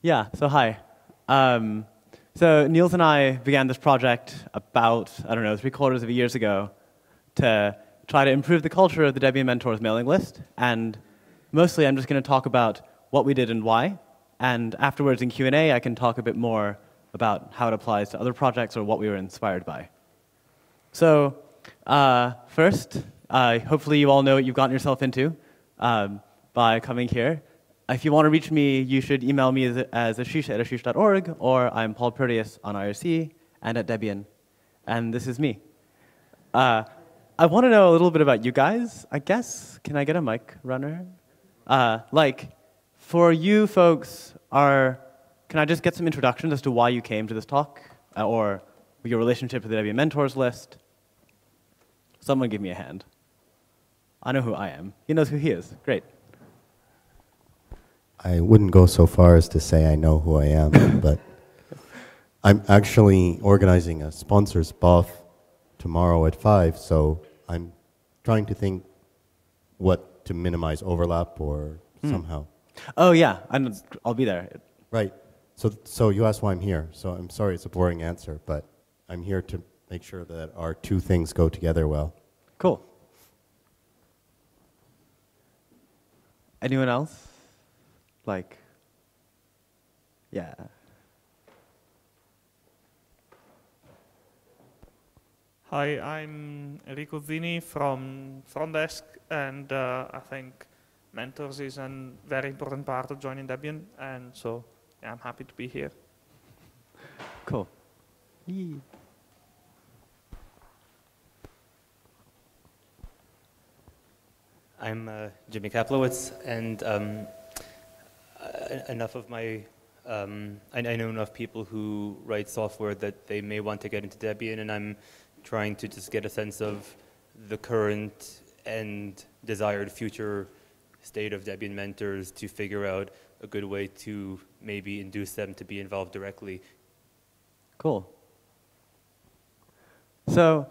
Yeah, so hi. Um, so Niels and I began this project about, I don't know, three quarters of a years ago to try to improve the culture of the Debian Mentors mailing list. And mostly I'm just going to talk about what we did and why. And afterwards in Q&A, I can talk a bit more about how it applies to other projects or what we were inspired by. So uh, first, uh, hopefully you all know what you've gotten yourself into um, by coming here. If you want to reach me, you should email me as, as asheesh at asheesh.org, or I'm Paul Proteus on IRC and at Debian. And this is me. Uh, I want to know a little bit about you guys, I guess. Can I get a mic runner? Uh, like, for you folks, are, can I just get some introductions as to why you came to this talk, uh, or your relationship to the Debian Mentors list? Someone give me a hand. I know who I am. He knows who he is. Great. I wouldn't go so far as to say I know who I am, but I'm actually organizing a sponsors BOF tomorrow at 5, so I'm trying to think what to minimize overlap or hmm. somehow. Oh, yeah, I'm, I'll be there. Right. So, so you asked why I'm here. So I'm sorry it's a boring answer, but I'm here to make sure that our two things go together well. Cool. Anyone else? Like, yeah. Hi, I'm Enrico Zini from Frontdesk, and uh, I think Mentors is a very important part of joining Debian, and so yeah, I'm happy to be here. Cool. I'm uh, Jimmy Kaplowitz, and um, enough of my, um, I, I, know enough people who write software that they may want to get into Debian, and I'm trying to just get a sense of the current and desired future state of Debian mentors to figure out a good way to maybe induce them to be involved directly. Cool. So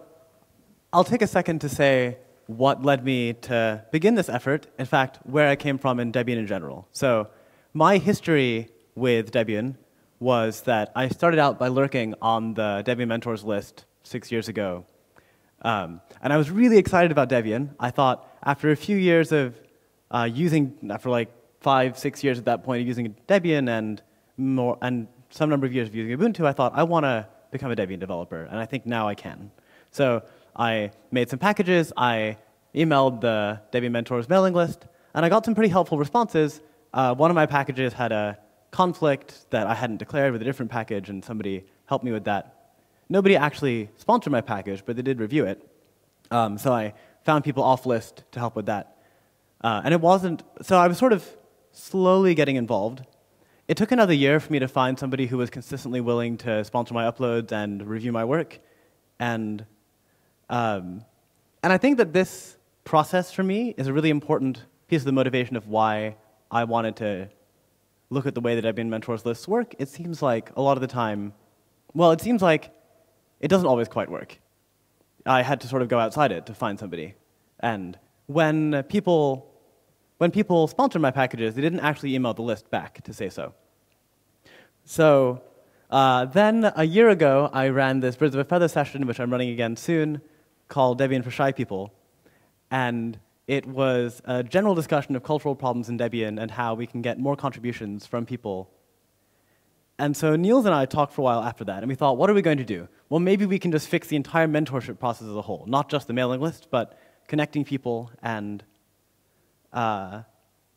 I'll take a second to say what led me to begin this effort, in fact, where I came from in Debian in general. So my history with Debian was that I started out by lurking on the Debian Mentors list six years ago. Um, and I was really excited about Debian. I thought after a few years of uh, using, after like five, six years at that point of using Debian and, more, and some number of years of using Ubuntu, I thought I want to become a Debian developer. And I think now I can. So I made some packages, I emailed the Debian Mentors mailing list, and I got some pretty helpful responses uh, one of my packages had a conflict that I hadn't declared with a different package, and somebody helped me with that. Nobody actually sponsored my package, but they did review it. Um, so I found people off list to help with that. Uh, and it wasn't, so I was sort of slowly getting involved. It took another year for me to find somebody who was consistently willing to sponsor my uploads and review my work. And, um, and I think that this process for me is a really important piece of the motivation of why I wanted to look at the way that Debian Mentors lists work, it seems like a lot of the time, well, it seems like it doesn't always quite work. I had to sort of go outside it to find somebody. And when people, when people sponsored my packages, they didn't actually email the list back to say so. So uh, then a year ago, I ran this Birds of a Feather session, which I'm running again soon, called Debian for Shy People. And it was a general discussion of cultural problems in Debian and how we can get more contributions from people. And so Niels and I talked for a while after that, and we thought, what are we going to do? Well, maybe we can just fix the entire mentorship process as a whole, not just the mailing list, but connecting people and uh,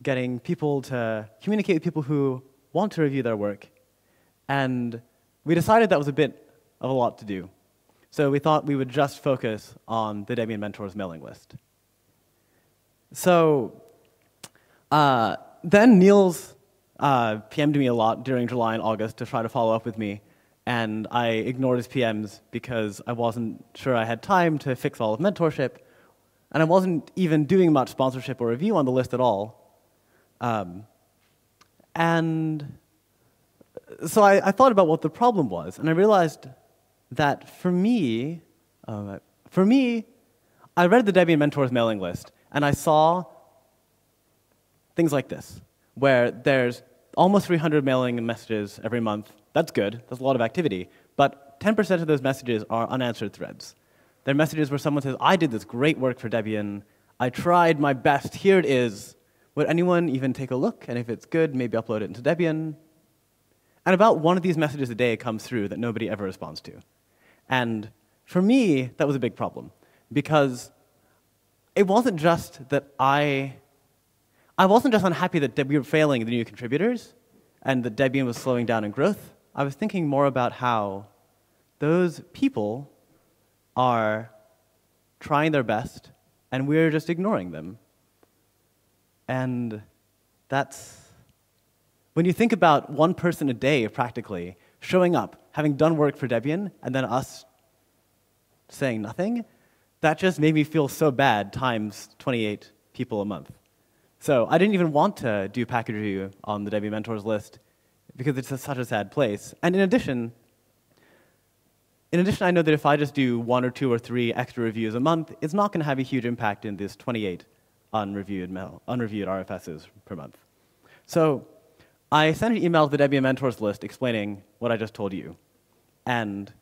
getting people to communicate with people who want to review their work. And we decided that was a bit of a lot to do. So we thought we would just focus on the Debian Mentors mailing list. So uh, then Niels uh, PM'd me a lot during July and August to try to follow up with me. And I ignored his PMs because I wasn't sure I had time to fix all of mentorship. And I wasn't even doing much sponsorship or review on the list at all. Um, and so I, I, thought about what the problem was. And I realized that for me, uh, for me, I read the Debian Mentors mailing list and I saw things like this, where there's almost 300 mailing messages every month. That's good. That's a lot of activity. But 10% of those messages are unanswered threads. They're messages where someone says, I did this great work for Debian. I tried my best. Here it is. Would anyone even take a look? And if it's good, maybe upload it into Debian. And about one of these messages a day comes through that nobody ever responds to. And for me, that was a big problem because it wasn't just that I, I wasn't just unhappy that we were failing the new contributors and that Debian was slowing down in growth. I was thinking more about how those people are trying their best and we're just ignoring them. And that's, when you think about one person a day practically showing up, having done work for Debian, and then us saying nothing, that just made me feel so bad times 28 people a month. So I didn't even want to do package review on the Debian mentors list because it's a, such a sad place. And in addition, in addition, I know that if I just do one or two or three extra reviews a month, it's not going to have a huge impact in this 28 unreviewed, unreviewed RFSs per month. So I sent an email to the Debian mentors list explaining what I just told you. And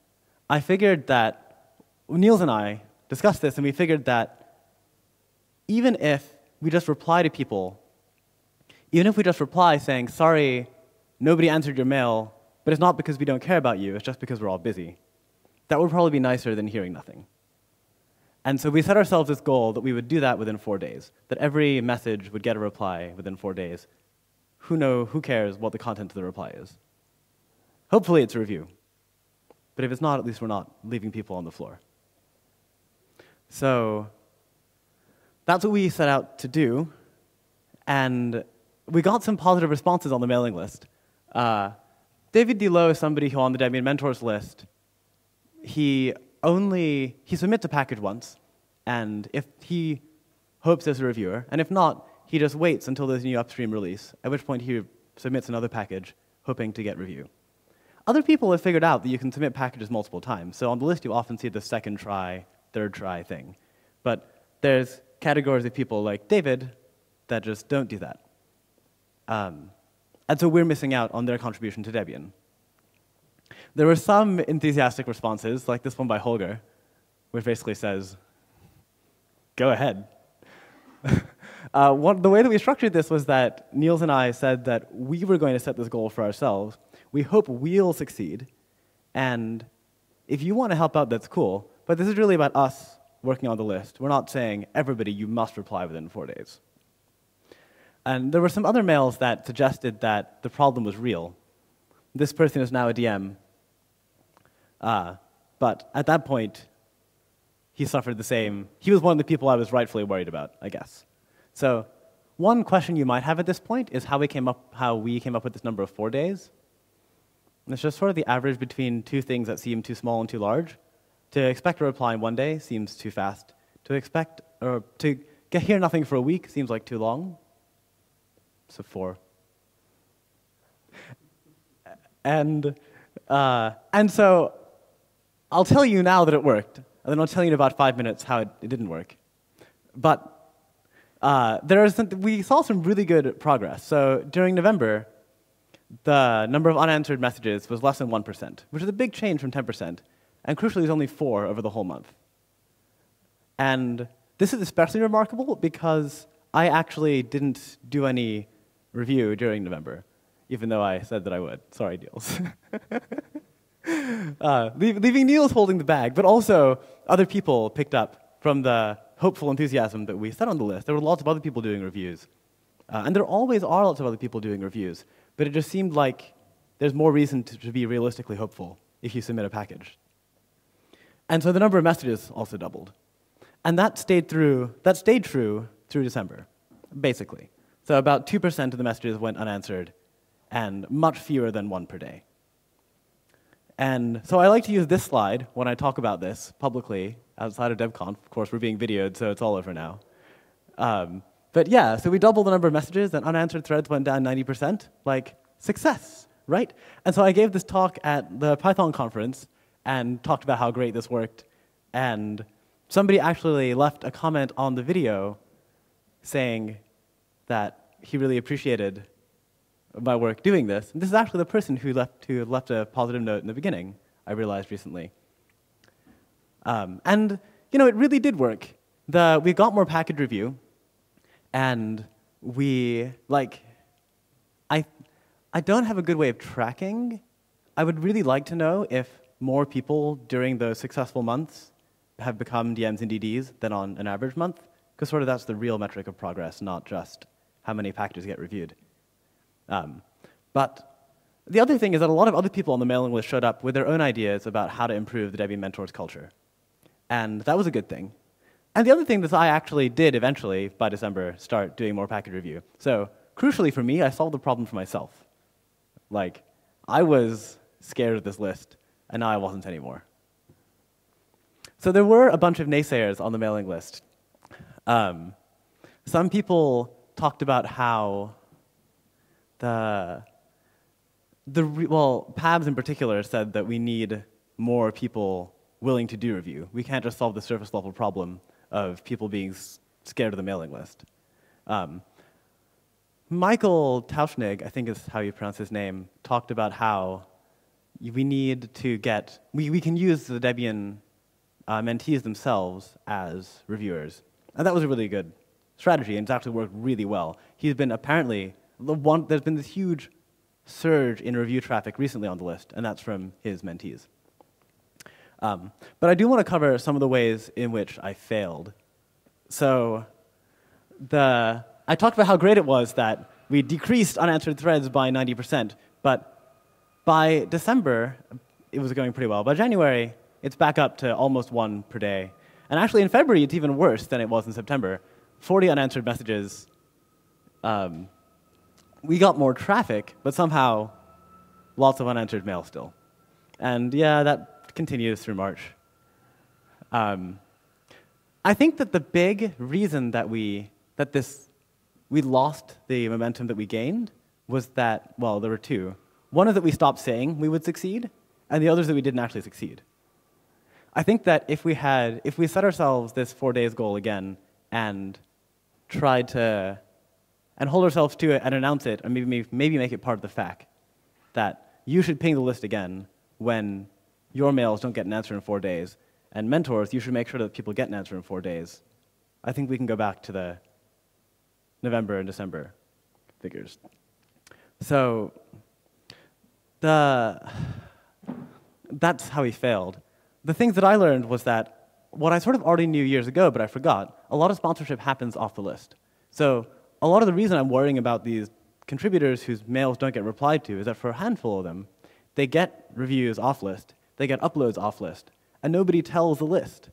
I figured that Niels and I discussed this, and we figured that even if we just reply to people, even if we just reply saying, sorry, nobody answered your mail, but it's not because we don't care about you, it's just because we're all busy, that would probably be nicer than hearing nothing. And so we set ourselves this goal that we would do that within four days, that every message would get a reply within four days. Who know, who cares what the content of the reply is? Hopefully it's a review. But if it's not, at least we're not leaving people on the floor. So that's what we set out to do. And we got some positive responses on the mailing list. Uh, David DeLow is somebody who on the Debian Mentors list, he only, he submits a package once, and if he hopes there's a reviewer, and if not, he just waits until there's a new upstream release, at which point he submits another package, hoping to get review. Other people have figured out that you can submit packages multiple times, so on the list you often see the second try, third try thing. But there's categories of people like David that just don't do that. Um, and so we're missing out on their contribution to Debian. There were some enthusiastic responses, like this one by Holger, which basically says, go ahead. uh, the way that we structured this was that Niels and I said that we were going to set this goal for ourselves. We hope we'll succeed. And if you want to help out, that's cool. But this is really about us working on the list. We're not saying, everybody, you must reply within four days. And there were some other mails that suggested that the problem was real. This person is now a DM. Uh, but at that point, he suffered the same. He was one of the people I was rightfully worried about, I guess. So one question you might have at this point is how we came up, how we came up with this number of four days. And it's just sort of the average between two things that seem too small and too large. To expect a reply in one day seems too fast. To expect, or to get hear nothing for a week seems like too long. So four. And, uh, and so I'll tell you now that it worked, and then I'll tell you in about five minutes how it, it didn't work. But uh, there is some, we saw some really good progress. So during November, the number of unanswered messages was less than 1%, which is a big change from 10%. And crucially, there's only four over the whole month. And this is especially remarkable because I actually didn't do any review during November, even though I said that I would. Sorry, Niels. uh, leaving Niels holding the bag, but also other people picked up from the hopeful enthusiasm that we set on the list. There were lots of other people doing reviews. Uh, and there always are lots of other people doing reviews, but it just seemed like there's more reason to, to be realistically hopeful if you submit a package. And so the number of messages also doubled. And that stayed through, that stayed true through December, basically. So about 2% of the messages went unanswered, and much fewer than one per day. And so I like to use this slide when I talk about this publicly outside of DebConf. Of course, we're being videoed, so it's all over now. Um, but yeah, so we doubled the number of messages, and unanswered threads went down 90%. Like, success, right? And so I gave this talk at the Python conference and talked about how great this worked. And somebody actually left a comment on the video saying, that he really appreciated my work doing this. And this is actually the person who left, who left a positive note in the beginning, I realized recently. Um, and, you know, it really did work. The, we got more package review, and we, like, I, I don't have a good way of tracking. I would really like to know if more people during those successful months have become DMs and DDs than on an average month, because sort of that's the real metric of progress, not just how many packages get reviewed. Um, but the other thing is that a lot of other people on the mailing list showed up with their own ideas about how to improve the Debian Mentors culture. And that was a good thing. And the other thing that I actually did eventually, by December, start doing more package review. So, crucially for me, I solved the problem for myself. Like, I was scared of this list, and I wasn't anymore. So, there were a bunch of naysayers on the mailing list. Um, some people talked about how the, the well, Pabs in particular said that we need more people willing to do review. We can't just solve the surface level problem of people being scared of the mailing list. Um, Michael Tautschnig, I think is how you pronounce his name, talked about how we need to get, we, we can use the Debian uh, mentees themselves as reviewers. And that was a really good strategy, and it's actually worked really well. He's been apparently, the one, there's been this huge surge in review traffic recently on the list, and that's from his mentees. Um, but I do want to cover some of the ways in which I failed. So, the, I talked about how great it was that we decreased unanswered threads by 90%, but by December, it was going pretty well. By January, it's back up to almost one per day. And actually, in February, it's even worse than it was in September. 40 unanswered messages. Um, we got more traffic, but somehow lots of unanswered mail still. And yeah, that continues through March. Um, I think that the big reason that we that this we lost the momentum that we gained was that well there were two. One is that we stopped saying we would succeed, and the other is that we didn't actually succeed. I think that if we had if we set ourselves this four days goal again and tried to and hold ourselves to it and announce it and maybe maybe make it part of the FAQ that you should ping the list again when your mails don't get an answer in four days. And mentors, you should make sure that people get an answer in four days. I think we can go back to the November and December figures. So the, that's how he failed. The things that I learned was that what I sort of already knew years ago, but I forgot, a lot of sponsorship happens off the list. So a lot of the reason I'm worrying about these contributors whose mails don't get replied to is that for a handful of them, they get reviews off list, they get uploads off list, and nobody tells the list,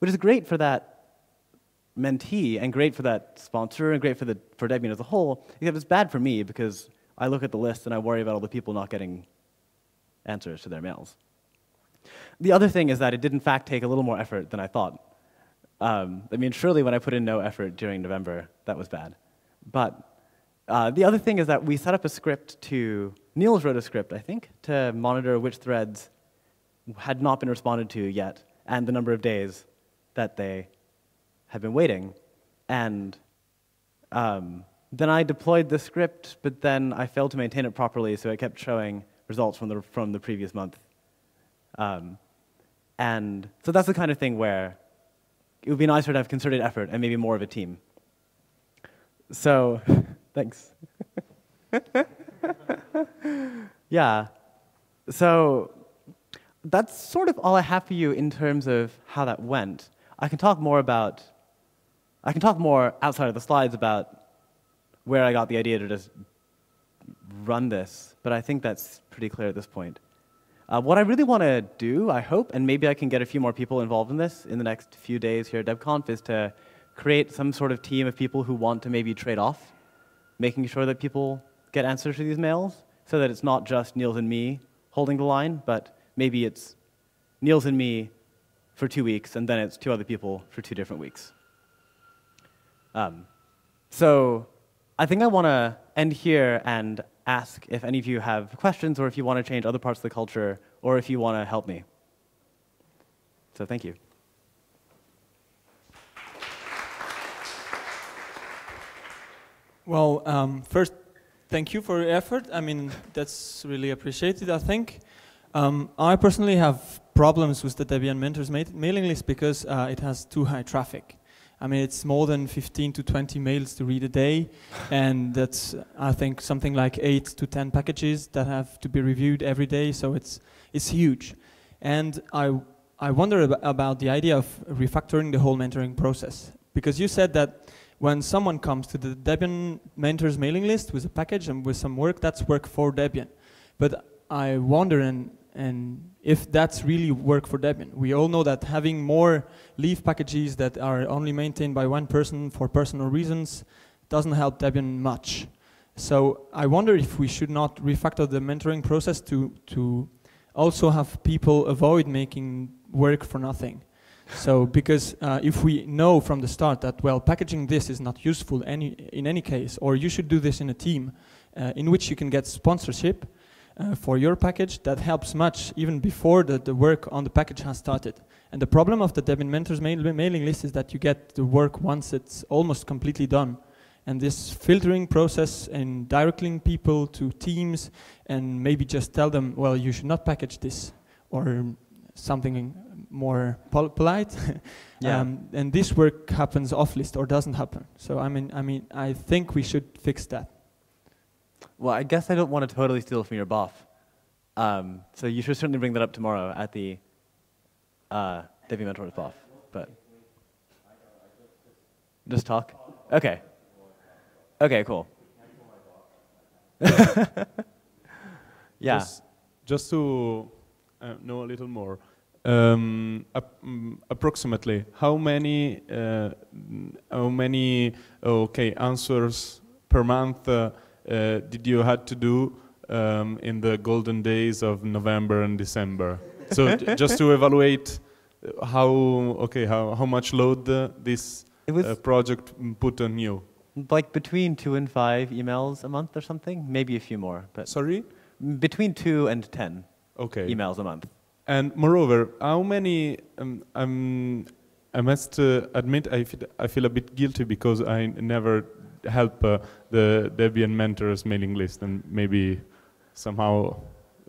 which is great for that mentee and great for that sponsor and great for, the, for Debian as a whole, except it's bad for me because I look at the list and I worry about all the people not getting answers to their mails. The other thing is that it did in fact take a little more effort than I thought. Um, I mean, surely when I put in no effort during November, that was bad. But uh, the other thing is that we set up a script to, Niels wrote a script, I think, to monitor which threads had not been responded to yet, and the number of days that they had been waiting. And um, then I deployed the script, but then I failed to maintain it properly, so it kept showing results from the, from the previous month. Um, and so that's the kind of thing where it would be nicer to have concerted effort and maybe more of a team. So, thanks. yeah. So, that's sort of all I have for you in terms of how that went. I can talk more about, I can talk more outside of the slides about where I got the idea to just run this, but I think that's pretty clear at this point. Uh, what I really want to do, I hope, and maybe I can get a few more people involved in this in the next few days here at DebConf, is to create some sort of team of people who want to maybe trade off, making sure that people get answers to these mails, so that it's not just Niels and me holding the line, but maybe it's Niels and me for two weeks, and then it's two other people for two different weeks. Um, so I think I want to end here and ask if any of you have questions or if you want to change other parts of the culture or if you want to help me. So thank you. Well, um, first, thank you for your effort. I mean, that's really appreciated, I think. Um, I personally have problems with the Debian Mentors ma mailing list because uh, it has too high traffic. I mean, it's more than 15 to 20 mails to read a day, and that's, I think, something like 8 to 10 packages that have to be reviewed every day, so it's, it's huge. And I, I wonder ab about the idea of refactoring the whole mentoring process, because you said that when someone comes to the Debian Mentors mailing list with a package and with some work, that's work for Debian. But I wonder, and and if that's really work for Debian. We all know that having more leaf packages that are only maintained by one person for personal reasons doesn't help Debian much. So I wonder if we should not refactor the mentoring process to, to also have people avoid making work for nothing. So because uh, if we know from the start that, well, packaging this is not useful any, in any case, or you should do this in a team uh, in which you can get sponsorship, uh, for your package that helps much even before the, the work on the package has started. And the problem of the Debian Mentors mail mailing list is that you get the work once it's almost completely done. And this filtering process and directing people to teams and maybe just tell them, well, you should not package this or something more pol polite. yeah. Um, and this work happens off list or doesn't happen. So I mean, I mean, I think we should fix that. Well, I guess I don't want to totally steal from your BOF. Um, so you should certainly bring that up tomorrow at the uh, Debian Mentors BOF. But just talk. Okay. Okay. Cool. yeah. Just, just to uh, know a little more, um, um, approximately how many uh, how many okay answers per month uh, did you had to do um, in the golden days of November and December? So just to evaluate how okay how how much load the, this uh, project put on you. Like between two and five emails a month or something, maybe a few more. But sorry, between two and ten. Okay. Emails a month. And moreover, how many? Um, I'm, I must uh, admit I feel, I feel a bit guilty because I never help uh, the Debian mentors mailing list, and maybe somehow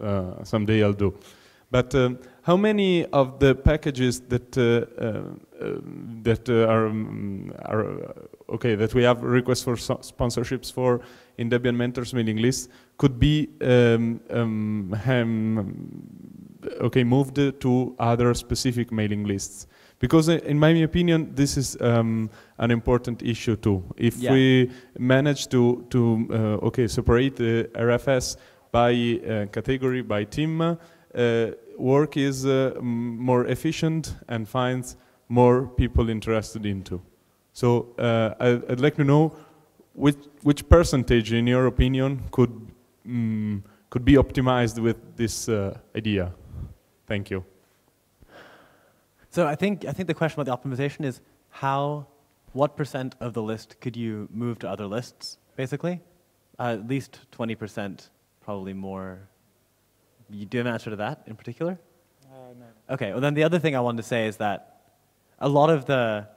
uh, someday I'll do. But um, how many of the packages that uh, uh, that are um, are okay that we have requests for so sponsorships for in Debian mentors mailing list could be um, um, okay moved to other specific mailing lists? Because in my opinion, this is um, an important issue too. If yeah. we manage to, to uh, okay, separate the RFS by uh, category, by team, uh, work is uh, more efficient and finds more people interested into. So uh, I'd, I'd, like to know which, which percentage, in your opinion, could, um, could be optimized with this uh, idea? Thank you. So I think, I think the question about the optimization is how, what percent of the list could you move to other lists, basically? Uh, at least 20%, probably more. You do have an answer to that in particular? Uh, no. Okay, well then the other thing I wanted to say is that a lot of the,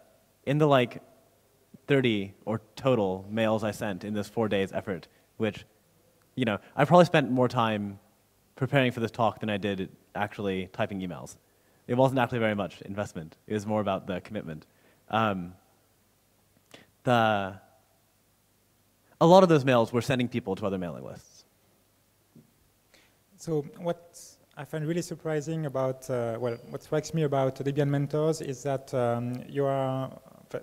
in the like 30 or total mails I sent in this four days effort, which, you know, I probably spent more time preparing for this talk than I did actually typing emails. It wasn't actually very much investment. It was more about the commitment. Um, the, a lot of those mails were sending people to other mailing lists. So what I find really surprising about, uh, well, what strikes me about Debian Mentors is that um, you, are,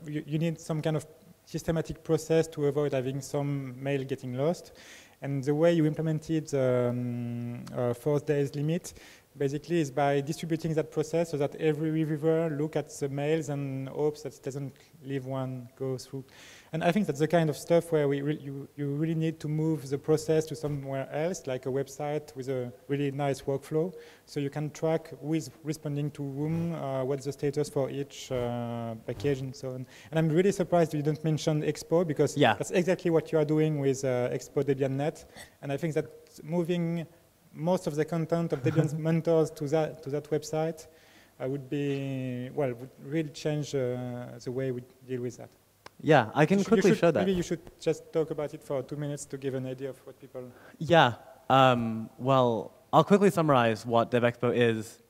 you, you need some kind of systematic process to avoid having some mail getting lost. And the way you implemented um, uh, four days limit basically is by distributing that process so that every reviewer look at the mails and hopes that it doesn't leave one go through. And I think that's the kind of stuff where we you, you really need to move the process to somewhere else, like a website with a really nice workflow, so you can track who is responding to whom, uh, what's the status for each uh, package and so on. And I'm really surprised you didn't mention Expo, because yeah. that's exactly what you are doing with uh, Expo Debian Net. And I think that moving most of the content of Debian mentors to that, to that website uh, would be, well, would really change uh, the way we deal with that. Yeah, I can should- quickly should- show that. Maybe you should just talk about it for two minutes to give an idea of what people. Yeah. Um, well, I'll quickly summarize what debexpo is.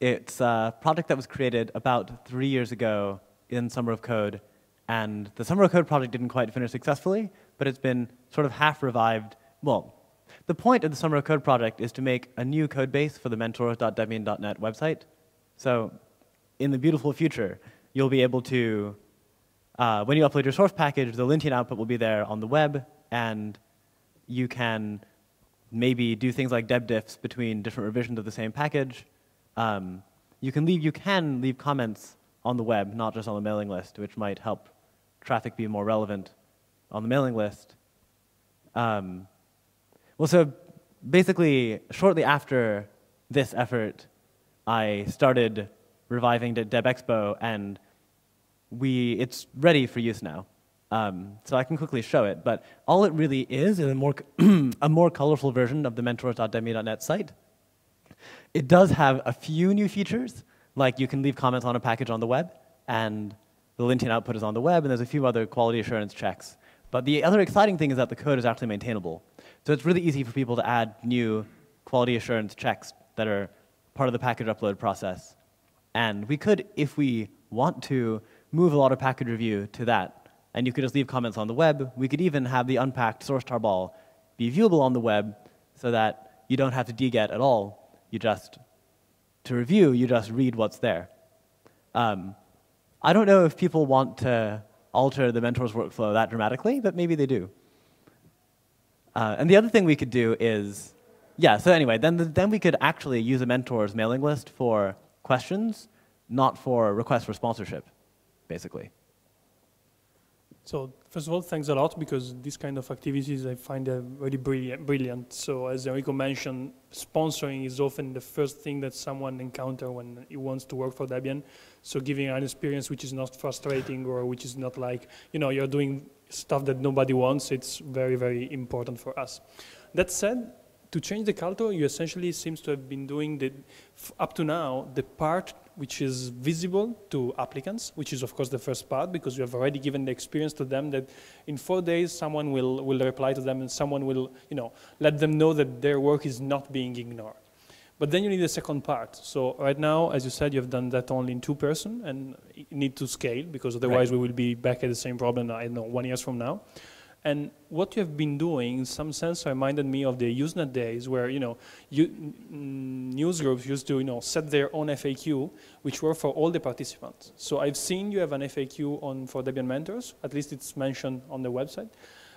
It's a project that was created about three years ago in Summer of Code. And the Summer of Code project didn't quite finish successfully, but it's been sort of half revived. Well, the point of the Summer of Code project is to make a new code base for the mentors.debian.net website. So in the beautiful future, you'll be able to, uh, when you upload your source package, the linting output will be there on the web, and you can maybe do things like deb diffs between different revisions of the same package. Um, you can leave you can leave comments on the web, not just on the mailing list, which might help traffic be more relevant on the mailing list. Um, well, so basically, shortly after this effort, I started reviving De- Deb Expo, and we it's ready for use now. Um, so I can quickly show it, but all it really is is a more a more colorful version of the mentors.debian.net site. It does have a few new features, like you can leave comments on a package on the web, and the linting output is on the web, and there's a few other quality assurance checks. But the other exciting thing is that the code is actually maintainable. So it's really easy for people to add new quality assurance checks that are part of the package upload process. And we could, if we want to, move a lot of package review to that. And you could just leave comments on the web. We could even have the unpacked source tarball be viewable on the web so that you don't have to dget at all. You just, to review, you just read what's there. Um, I don't know if people want to alter the mentor's workflow that dramatically, but maybe they do. Uh, and the other thing we could do is, yeah, so anyway, then, the, then we could actually use a mentor's mailing list for questions, not for requests for sponsorship, basically. So first of all, thanks a lot because these kind of activities I find uh, really brilliant. Brilliant. So as Enrico mentioned, sponsoring is often the first thing that someone encounter when he wants to work for Debian. So giving an experience which is not frustrating or which is not like you know you're doing stuff that nobody wants. It's very very important for us. That said, to change the culture, you essentially seems to have been doing the up to now the part which is visible to applicants, which is of course the first part because you have already given the experience to them that in four days someone will, will reply to them and someone will you know, let them know that their work is not being ignored. But then you need a second part. So right now, as you said, you have done that only in two person and need to scale because otherwise right. we will be back at the same problem, I don't know, one years from now. And what you have been doing, in some sense, reminded me of the Usenet days, where you know, you, mm, newsgroups used to you know set their own FAQ, which were for all the participants. So I've seen you have an FAQ on for Debian mentors. At least it's mentioned on the website,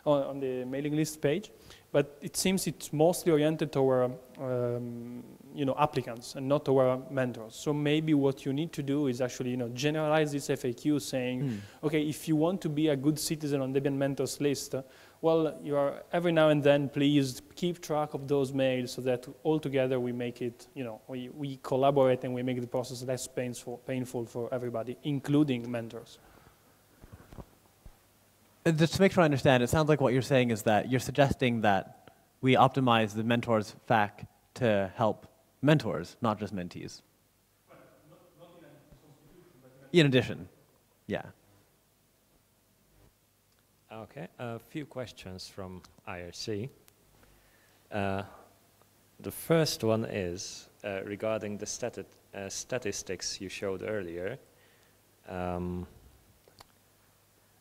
on, on the mailing list page. But it seems it's mostly oriented toward um, you know, applicants and not toward mentors. So maybe what you need to do is actually you know, generalize this FAQ saying, mm. okay, if you want to be a good citizen on Debian mentors list, well, you are every now and then, please keep track of those mails so that all together we make it, you know, we, we collaborate and we make the process less painful, painful for everybody, including mentors. Uh, just to make sure I understand, it sounds like what you're saying is that you're suggesting that we optimize the mentors FAQ to help mentors, not just mentees. in addition, yeah. Okay, a few questions from IRC. Uh, the first one is uh, regarding the stati uh, statistics you showed earlier. Um,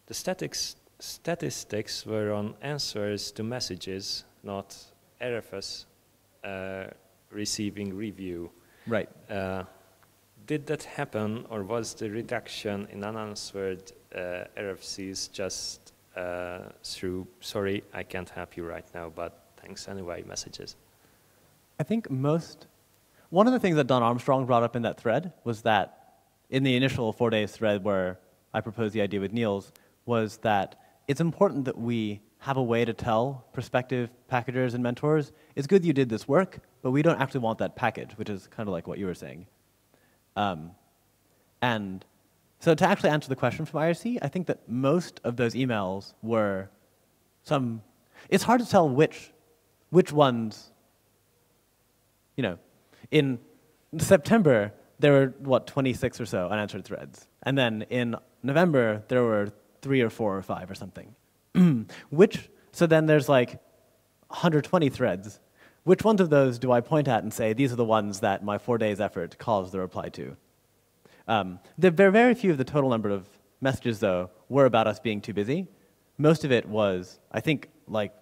the statics statistics were on answers to messages, not RFS uh, receiving review. Right. Uh, did that happen, or was the reduction in unanswered uh, RFSs just uh, through, sorry, I can't help you right now, but thanks anyway, messages? I think most, one of the things that Don Armstrong brought up in that thread was that in the initial four days thread where I proposed the idea with Niels, was that it's important that we have a way to tell prospective packagers and mentors, it's good you did this work, but we don't actually want that package, which is kind of like what you were saying. Um, and so to actually answer the question from IRC, I think that most of those emails were some, it's hard to tell which, which ones, you know, in September, there were, what, 26 or so unanswered threads. And then in November, there were three or four or five or something. Which, so then there's like 120 threads. Which ones of those do I point at and say, these are the ones that my four days effort caused the reply to? Um, there are very few of the total number of messages, though, were about us being too busy. Most of it was, I think, like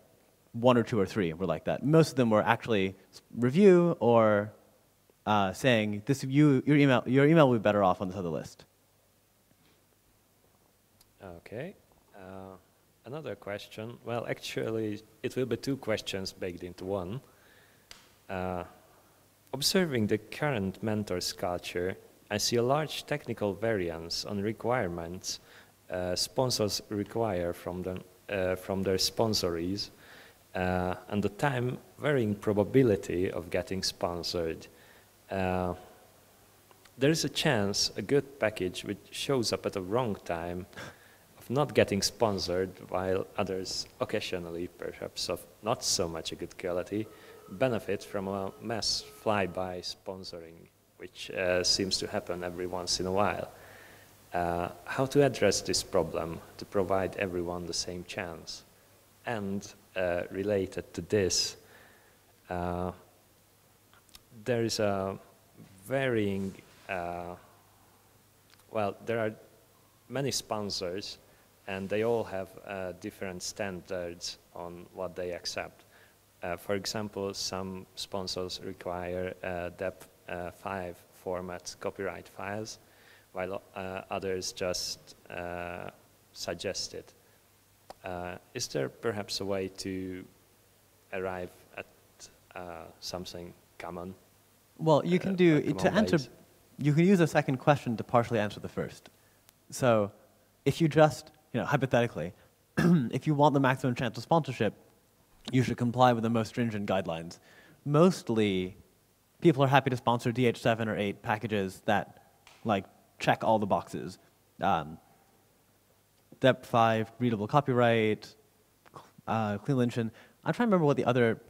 one or two or three were like that. Most of them were actually review or uh, saying this you your email your email will be better off on this other list. Okay. Uh, another question. Well, actually, it will be two questions baked into one. Uh, observing the current mentors culture, I see a large technical variance on requirements uh, sponsors require from, them, uh, from their sponsorees uh, and the time varying probability of getting sponsored. Uh, there is a chance a good package which shows up at the wrong time of not getting sponsored while others occasionally perhaps of not so much a good quality benefit from a mass flyby sponsoring which uh, seems to happen every once in a while. Uh, how to address this problem to provide everyone the same chance and uh, related to this, uh, there is a varying, uh, well, there are many sponsors and they all have uh, different standards on what they accept. Uh, for example, some sponsors require uh, DEP5 format copyright files, while others just suggest it. Uh, is there perhaps a way to arrive at uh, something common? Well, you can uh, do to answer. You can use a second question to partially answer the first. So, if you just, you know, hypothetically, if you want the maximum chance of sponsorship, you should comply with the most stringent guidelines. Mostly, people are happy to sponsor DH7 or 8 packages that, like, check all the boxes. Um, 5, readable copyright, uh, clean lintian. I'm trying to remember what the other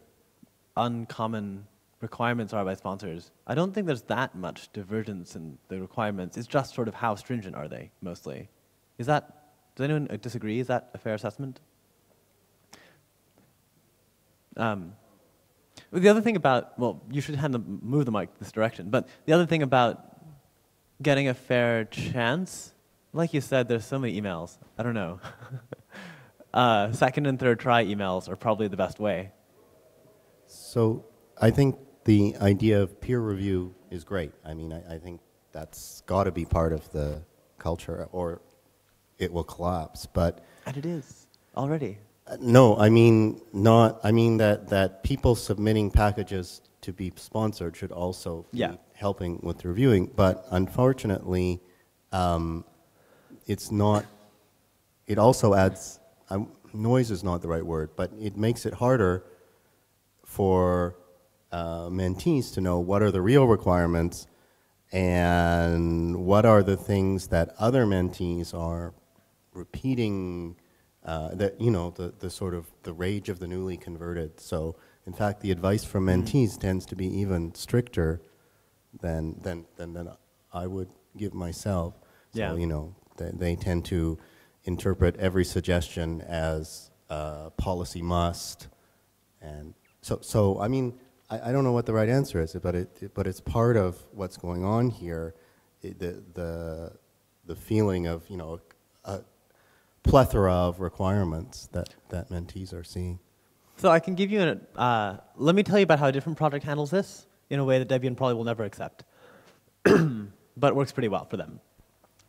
uncommon requirements are by sponsors. I don't think there's that much divergence in the requirements. It's just sort of how stringent are they, mostly. Is that, does anyone uh, disagree? Is that a fair assessment? Um, the other thing about, well, you should hand the, move the mic this direction, but the other thing about getting a fair chance like you said, there's so many emails. I don't know. uh, second and third try emails are probably the best way. So I think the idea of peer review is great. I mean, I, I think that's got to be part of the culture, or it will collapse. But and it is already. Uh, no, I mean not. I mean that that people submitting packages to be sponsored should also be yeah. helping with reviewing. But unfortunately, um, it's not, it also adds, um, noise is not the right word, but it makes it harder for uh, mentees to know what are the real requirements and what are the things that other mentees are repeating uh, that you know the, the sort of the rage of the newly converted so in fact the advice from mm-hmm. mentees mm -hmm. tends to be even stricter than than than, than I would give myself so yeah. you know they, they tend to interpret every suggestion as a policy must. And so, so I mean, I, I don't know what the right answer is, but, it, but it's part of what's going on here, it, the, the, the feeling of, you know, a plethora of requirements that, that mentees are seeing. So I can give you an, uh, let me tell you about how a different project handles this in a way that Debian probably will never accept. but works pretty well for them.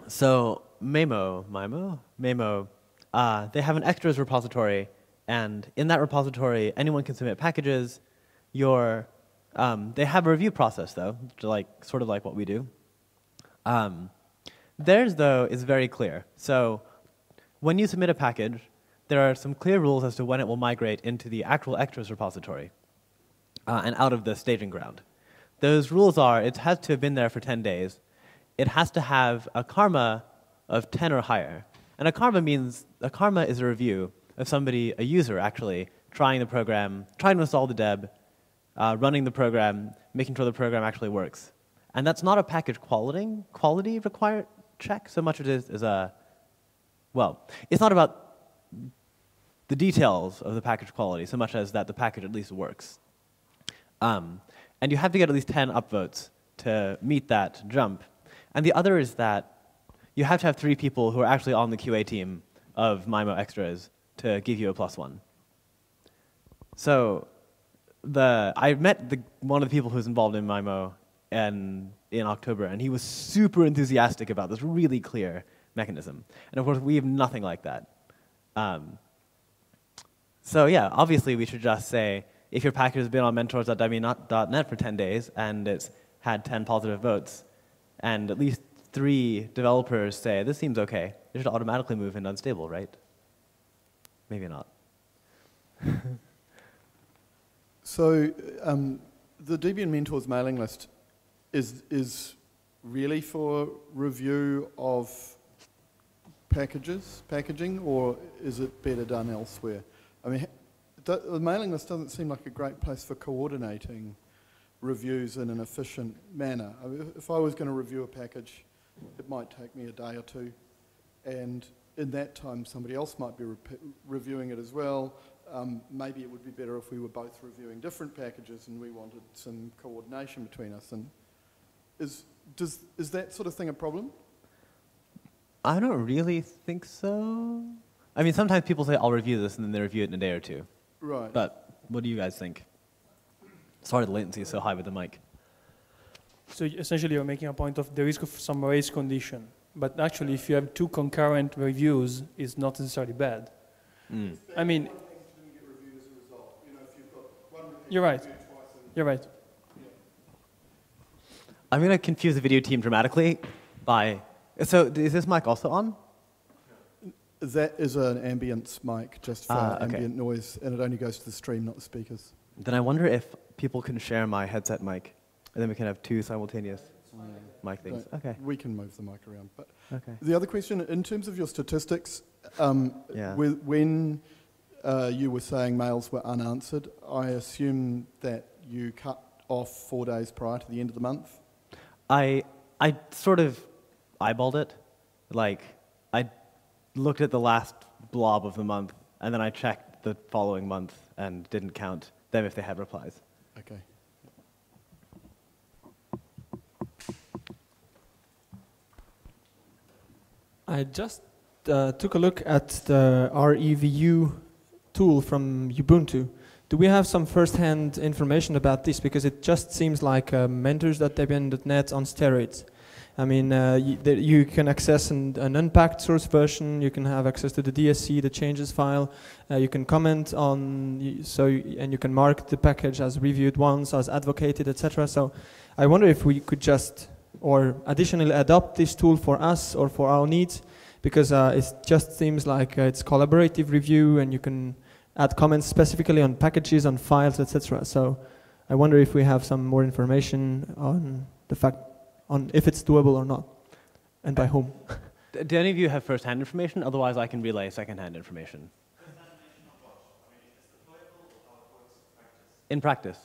So Maemo, Maemo, Maemo, uh, they have an extras repository, and in that repository, anyone can submit packages. Your, um, they have a review process though, like sort of like what we do. Um, theirs though is very clear. So when you submit a package, there are some clear rules as to when it will migrate into the actual extras repository uh, and out of the staging ground. Those rules are it has to have been there for 10 days, it has to have a karma of 10 or higher. And a karma means, a karma is a review of somebody, a user actually, trying the program, trying to install the deb, uh, running the program, making sure the program actually works. And that's not a package quality, quality required check so much as it is, is a well, it's not about the details of the package quality so much as that the package at least works. Um, and you have to get at least 10 upvotes to meet that jump. And the other is that you have to have three people who are actually on the QA team of Maemo extras to give you a plus one. So the, I met the, one of the people who's involved in Maemo and, in October, and he was super enthusiastic about this really clear mechanism. And of course, we have nothing like that. Um, so yeah, obviously we should just say, if your package has been on mentors.debian.net for 10 days and it's had 10 positive votes, and at least three developers say, this seems okay, it should automatically move into unstable, right? Maybe not. So um, the Debian Mentors mailing list is, is really for review of packages, packaging, or is it better done elsewhere? I mean, the mailing list doesn't seem like a great place for coordinating reviews in an efficient manner. I mean, if I was going to review a package, it might take me a day or two, and in that time somebody else might be re reviewing it as well, um, maybe it would be better if we were both reviewing different packages and we wanted some coordination between us. And is, does, is that sort of thing a problem? I don't really think so. I mean, sometimes people say, I'll review this, and then they review it in a day or two. Right. But what do you guys think? Sorry the latency is so high with the mic. So essentially, you're making a point of the risk of some race condition. But actually, if you have two concurrent reviews, it's not necessarily bad. Mm. I mean, you're right. You're right. I'm going to confuse the video team dramatically by. So, is this mic also on? That is an ambience mic, just for Ah, okay. ambient noise, and it only goes to the stream, not the speakers. Then I wonder if people can share my headset mic, and then we can have two simultaneous mic things. Don't- Okay. We can move the mic around. But Okay. the other question, in terms of your statistics, um, Yeah. when uh, you were saying mails were unanswered, I assume that you cut off four days prior to the end of the month. I I sort of eyeballed it, like I looked at the last blob of the month, and then I checked the following month and didn't count them if they had replies. Okay. I just uh, took a look at the REVU tool from Ubuntu. Do we have some first-hand information about this? Because it just seems like uh, mentors.debian.net on steroids. I mean, uh, you, you can access an, an unpacked source version. You can have access to the DSC, the changes file. Uh, you can comment on, so and you can mark the package as reviewed once, as advocated, etc. So, I wonder if we could just, or additionally adopt this tool for us or for our needs, because uh, it just seems like uh, it's collaborative review, and you can add comments specifically on packages, on files, etc. So, I wonder if we have some more information on the fact on if it's doable or not, and by whom. Do any of you have first-hand information? Otherwise, I can relay second-hand information. In practice.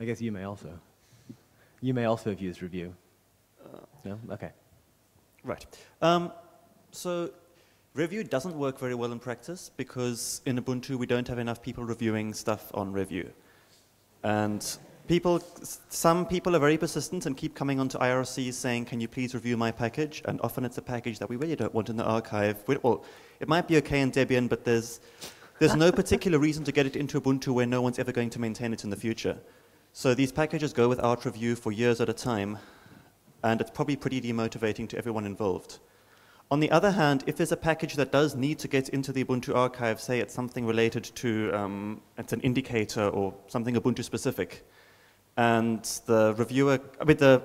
I guess you may also. You may also have used REVU. No? Okay. Right. Um, so REVU doesn't work very well in practice because in Ubuntu we don't have enough people reviewing stuff on REVU. And people, some people are very persistent and keep coming onto IRC saying, can you please review my package? And often it's a package that we really don't want in the archive. We, well, it might be okay in Debian, but there's, there's no particular reason to get it into Ubuntu where no one's ever going to maintain it in the future. So these packages go without review for years at a time, and it's probably pretty demotivating to everyone involved. On the other hand, if there's a package that does need to get into the Ubuntu archive, say it's something related to, um, it's an indicator or something Ubuntu specific, and the reviewer, I mean, the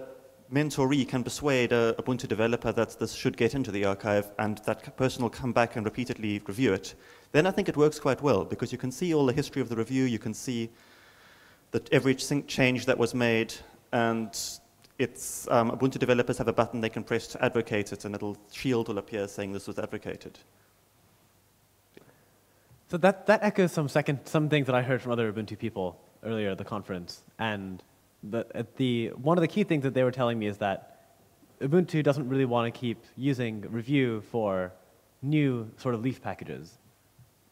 mentoree can persuade a Ubuntu developer that this should get into the archive, and that person will come back and repeatedly review it, then I think it works quite well, because you can see all the history of the review, you can see that every change that was made, and it's, um, Ubuntu developers have a button they can press to advocate it, and a little shield will appear saying this was advocated. So that, that echoes some second some things that I heard from other Ubuntu people earlier at the conference. And the, the, one of the key things that they were telling me is that Ubuntu doesn't really want to keep using REVU for new sort of leaf packages,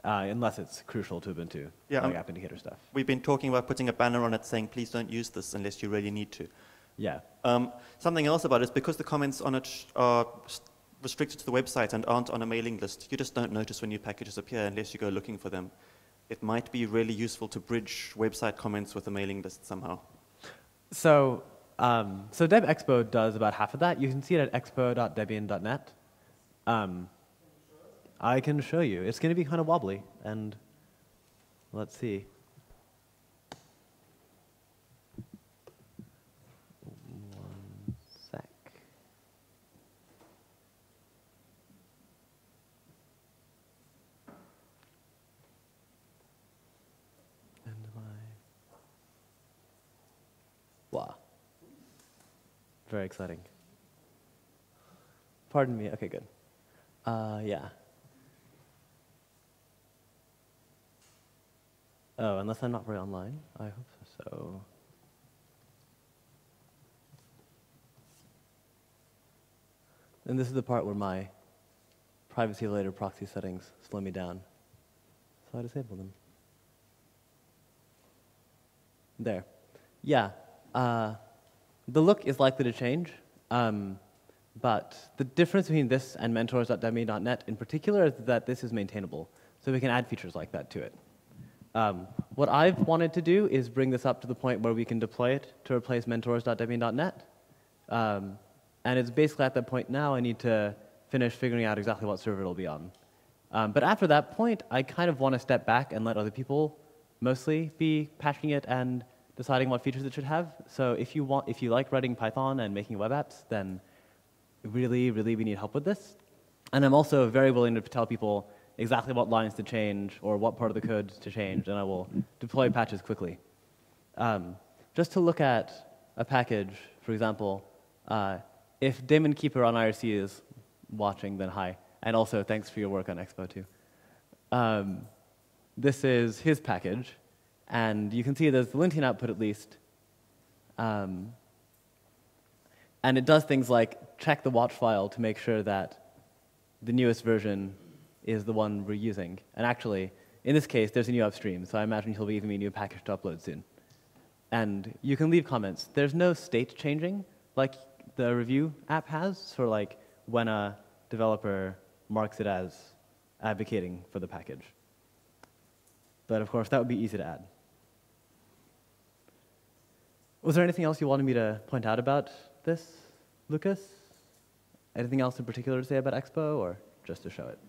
uh, unless it's crucial to Ubuntu, Yeah, like um, app indicator stuff. We've been talking about putting a banner on it saying, please don't use this unless you really need to. Yeah. Um, something else about it is because the comments on it are restricted to the website and aren't on a mailing list, you just don't notice when new packages appear unless you go looking for them. It might be really useful to bridge website comments with a mailing list somehow. So, um, so debexpo does about half of that. You can see it at expo.debian.net. Um, I can show you. It's going to be kind of wobbly, and let's see. Exciting. Pardon me. Okay, good. Uh, yeah. Oh, unless I'm not very online. I hope so. And this is the part where my privacy related proxy settings slow me down. So I disable them. There. Yeah. Uh, the look is likely to change, um, but the difference between this and mentors.debian.net in particular is that this is maintainable, so we can add features like that to it. Um, what I've wanted to do is bring this up to the point where we can deploy it to replace mentors.debian.net. Um, and it's basically at that point now I need to finish figuring out exactly what server it'll be on. Um, but after that point, I kind of want to step back and let other people mostly be patching it and deciding what features it should have. So if you want, if you like writing Python and making web apps, then really, really we need help with this. And I'm also very willing to tell people exactly what lines to change or what part of the code to change, and I will deploy patches quickly. Um, just to look at a package, for example, uh, if Damon Keeper on IRC is watching, then hi. And also, thanks for your work on Expo too. Um, this is his package, and you can see there's the lintian output at least. Um, and it does things like check the watch file to make sure that the newest version is the one we're using. And actually, in this case, there's a new upstream, so I imagine he'll be giving me a new package to upload soon. And you can leave comments. There's no state changing like the review app has for like when a developer marks it as advocating for the package. But of course, that would be easy to add. Was there anything else you wanted me to point out about this, Lucas? Anything else in particular to say about Expo, or just to show it?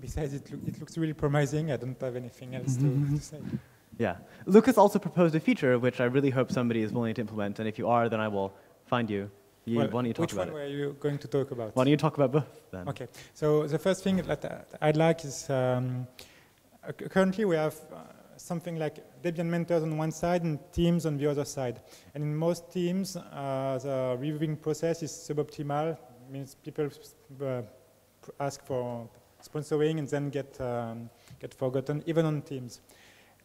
Besides, it, look, it looks really promising. I don't have anything else to, to say. Yeah. Lucas also proposed a feature which I really hope somebody is willing to implement, and if you are, then I will find you. you Well, why don't you talk which one it? were you going to talk about? Why don't you talk about both then? Okay. So the first thing that I'd like is um, currently we have uh, something like Debian mentors on one side and teams on the other side. And in most teams, uh, the reviewing process is suboptimal. Means people uh, ask for sponsoring and then get um, get forgotten, even on teams.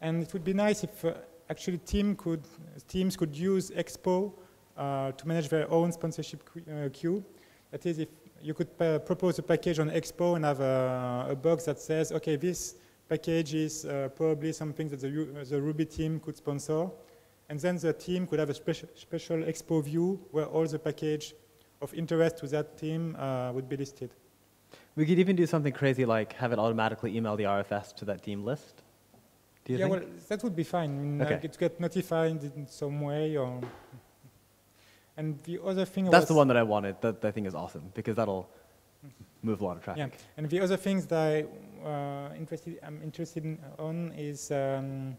And it would be nice if uh, actually team could, teams could use Expo uh, to manage their own sponsorship uh, queue. That is, if you could propose a package on Expo and have a, a box that says, okay, this package is uh, probably something that the, the Ruby team could sponsor. And then the team could have a special, special Expo view where all the package of interest to that team uh, would be listed. We could even do something crazy like have it automatically email the RFS to that team list. Do you yeah, think? well, that would be fine. I mean, Okay. to get notified in some way, or and the other thing That's the one that I wanted. That, that thing is awesome because that'll move a lot of traffic. Yeah, and the other things that I uh, interested, I'm interested in, on is um,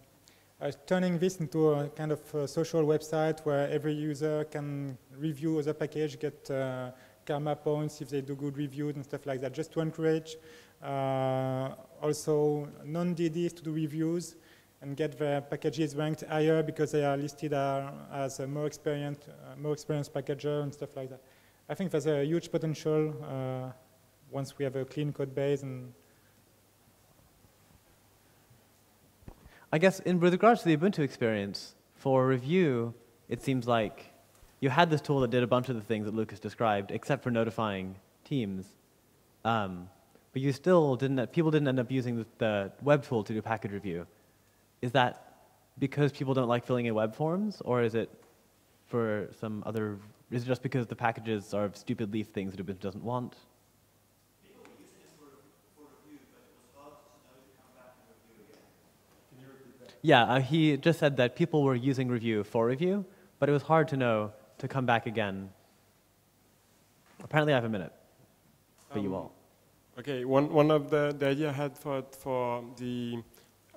uh, turning this into a kind of uh social website where every user can review the package, get uh, karma points if they do good reviews and stuff like that, just to encourage uh, also non-DDs to do reviews and get their packages ranked higher because they are listed as a more experienced, uh, more experienced packager and stuff like that. I think there's a huge potential uh, once we have a clean code base and I guess in with regards to the Ubuntu experience, for review, it seems like you had this tool that did a bunch of the things that Lucas described, except for notifying teams. Um, but you still didn't, people didn't end up using the, the web tool to do package review. Is that because people don't like filling in web forms, or is it for some other, is it just because the packages are stupid leaf things that Ubuntu doesn't want? Yeah, uh, he just said that people were using REVU for review, but it was hard to know to come back again. Apparently, I have a minute, but you Um, won't. Okay, one, one of the, the idea I had for, for the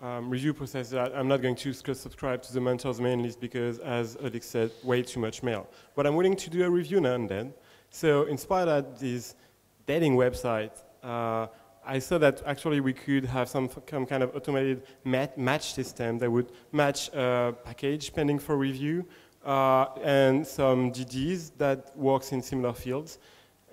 um, review process is that I'm not going to subscribe to the mentors main list because, as Alex said, way too much mail. But I'm willing to do a review now and then. So inspired at these dating websites, uh, I saw that actually we could have some, kind of automated mat- match system that would match a package pending for review uh, and some DDs that works in similar fields.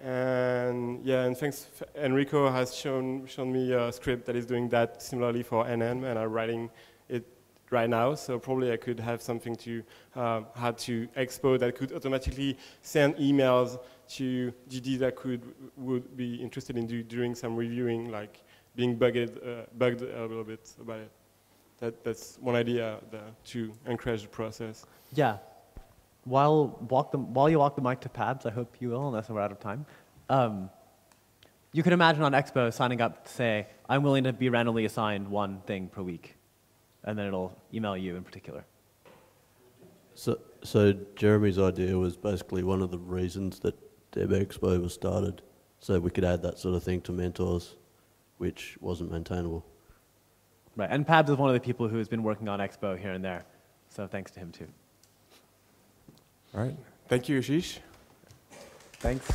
And yeah, and thanks, Enrico has shown, shown me a script that is doing that similarly for NM, and I'm writing it right now. So probably I could have something to uh, how to expo that could automatically send emails to GD that could would be interested in do, doing some reviewing, like being bugged, uh, bugged a little bit about it. That, that's one idea the, to encourage the process. Yeah. While, walk the, while you walk the mic to Pabs, I hope you will, unless we're out of time. Um, you can imagine on Expo signing up to say, I'm willing to be randomly assigned one thing per week. And then it'll email you in particular. So, so Jeremy's idea was basically one of the reasons that debexpo was started, so we could add that sort of thing to mentors, which wasn't maintainable. Right. And Pabs is one of the people who has been working on Expo here and there. So thanks to him too. All right. Thank you, Asheesh. Thanks.